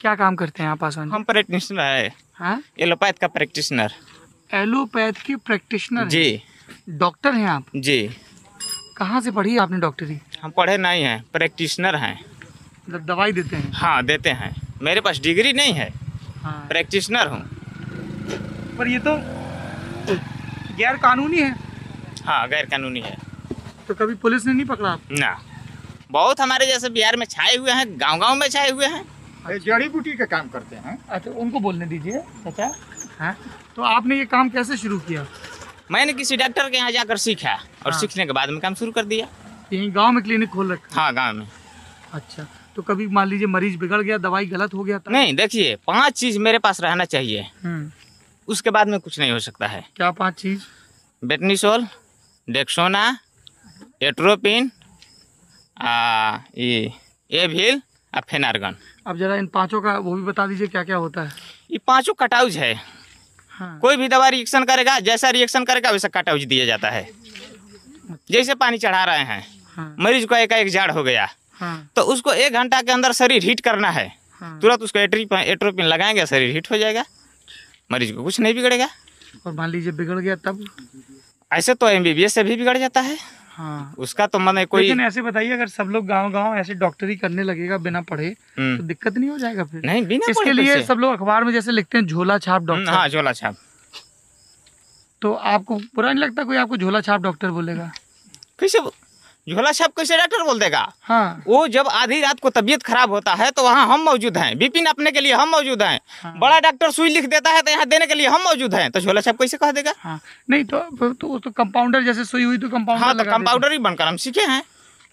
क्या काम करते हैं आप पासवान हम प्रैक्टिशनर है। हाँ? एलोपैथ का प्रैक्टिशनर एलोपैथ के प्रैक्टिशनर जी। डॉक्टर हैं आप? जी। कहाँ से पढ़ी आपने डॉक्टरी? हम पढ़े नहीं हैं प्रैक्टिशनर हैं। मतलब दवाई देते हैं? हाँ देते हैं। मेरे पास डिग्री नहीं है। हाँ। प्रैक्टिशनर हूँ। पर ये तो गैर कानूनी है। हाँ गैर कानूनी है। तो कभी पुलिस ने नहीं पकड़ा आप? ना। बहुत हमारे जैसे बिहार में छाए हुए हैं गाँव गाँव में छाए हुए हैं। ये जड़ी बूटी का काम करते हैं। अच्छा उनको बोलने दीजिए चाचा। हाँ? तो आपने ये काम कैसे शुरू किया? मैंने किसी डॉक्टर के यहाँ जाकर सीखा और हाँ। सीखने के बाद में काम शुरू कर दिया। यहीं गाँव में क्लिनिक खोल रखा? हाँ गाँव में। अच्छा तो कभी मान लीजिए मरीज़ बिगड़ गया दवाई गलत हो गया था? नहीं देखिए पाँच चीज़ मेरे पास रहना चाहिए। हम्म, उसके बाद में कुछ नहीं हो सकता है। क्या पाँच चीज़? बेटनीसोल डेक्सोना एट्रोपिन आ, ये एविल और फेनार्गन अब जरा इन पाँचों का वो भी बता दीजिए क्या क्या होता है। ये पाँचों कटाउज है। हाँ। कोई भी दवा रिएक्शन करेगा जैसा रिएक्शन करेगा वैसा कटाउज दिया जाता है। जैसे पानी चढ़ा रहे हैं हाँ। मरीज़ को एक एक जाड़ हो गया हाँ। तो उसको एक घंटा के अंदर शरीर हीट करना है। हाँ। तुरंत उसको एट्री एट्रोपिन लगाएँगे शरीर हीट हो जाएगा। मरीज़ को कुछ नहीं बिगड़ेगा। और मान लीजिए बिगड़ गया तब? ऐसे तो एम से भी बिगड़ जाता है। हाँ। उसका तो मैंने कोई लेकिन ऐसे बताइए अगर सब लोग गाँव गाँव ऐसे डॉक्टरी करने लगेगा बिना पढ़े तो हम्म, दिक्कत नहीं हो जाएगा फिर? नहीं बिना इसके लिए सब लोग अखबार में जैसे लिखते हैं झोला छाप हम्म, डॉक्टर। हाँ झोला छाप। तो आपको बुरा नहीं लगता कोई आपको झोला छाप डॉक्टर बोलेगा? कैसे झोला छाप कैसे डॉक्टर बोल देगा। हाँ। वो जब आधी रात को तबीयत खराब होता है तो वहाँ हम मौजूद हैं। बीपी नापने के लिए हम मौजूद हैं। हाँ। बड़ा डॉक्टर सुई लिख देता है तो यहाँ देने के लिए हम मौजूद हैं। तो झोला छाप कैसे कह देगा। हाँ। नहीं तो तो, तो कंपाउंडर जैसे सुई हुई तो कंपाउंडर हाँ तो कंपाउंडर ही बनकर हम सीखे हैं।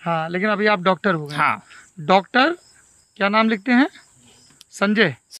हाँ लेकिन अभी आप डॉक्टर हो गए। हाँ। डॉक्टर क्या नाम लिखते हैं? संजय।